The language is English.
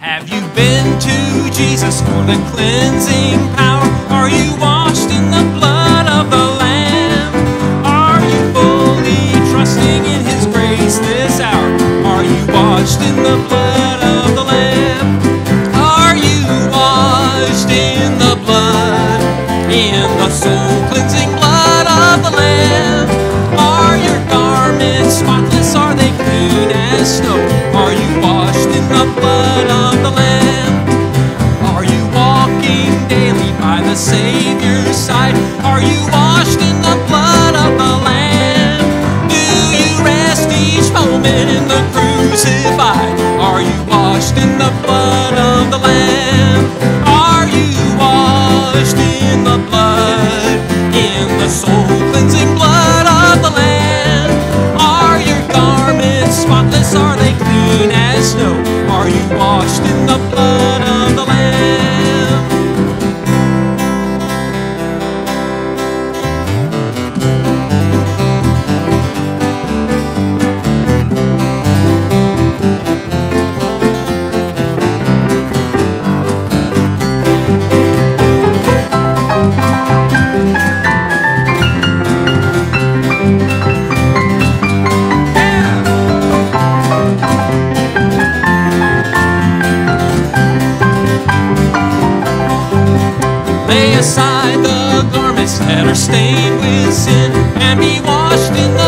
Have you been to Jesus for the cleansing power? Are you washed in the blood of the Lamb? Are you fully trusting in His grace this hour? Are you washed in the blood of the Lamb? Are you washed in the blood, in the soul cleansing blood of the Lamb? Savior's side? Are you washed in the blood of the Lamb? Do you rest each moment in the crucified? Are you washed in the blood of the Lamb? Are you washed in the blood, in the soul cleansing blood of the Lamb? Are your garments spotless? Are they clean as snow? Are you washed in the blood the garments that are stained with sin and be washed in the